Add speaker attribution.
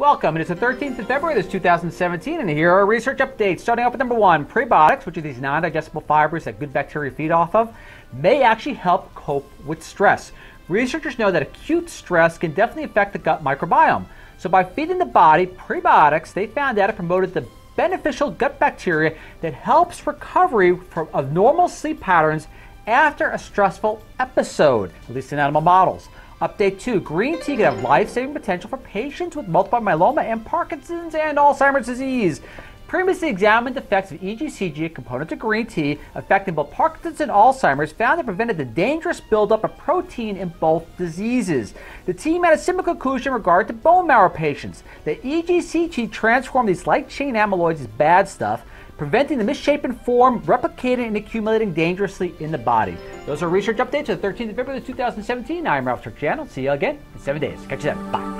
Speaker 1: Welcome. It is the 13th of February, this 2017, and here are our research updates. Starting off with number one, prebiotics, which are these non-digestible fibers that good bacteria feed off of, may actually help cope with stress. Researchers know that acute stress can definitely affect the gut microbiome. So by feeding the body prebiotics, they found that it promoted the beneficial gut bacteria that helps recovery from, of normal sleep patterns after a stressful episode, at least in animal models. Update 2 Green tea can have life saving potential for patients with multiple myeloma and Parkinson's and Alzheimer's disease. Previously examined effects of EGCG, a component of green tea, affecting both Parkinson's and Alzheimer's, found it prevented the dangerous buildup of protein in both diseases. The team had a similar conclusion in regard to bone marrow patients. The EGCG transformed these light chain amyloids as bad stuff, preventing the misshapen form replicating and accumulating dangerously in the body. Those are research updates for the 13th of February 2017. I'm Ralph Turchiano. See you again in seven days. Catch you then. Bye.